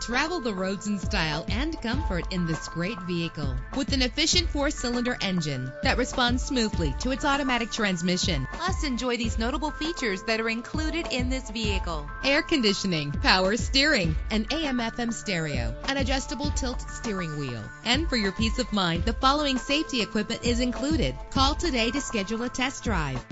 Travel the roads in style and comfort in this great vehicle with an efficient four-cylinder engine that responds smoothly to its automatic transmission. Plus, enjoy these notable features that are included in this vehicle. Air conditioning, power steering, an AM/FM stereo, an adjustable tilt steering wheel. And for your peace of mind, the following safety equipment is included. Call today to schedule a test drive.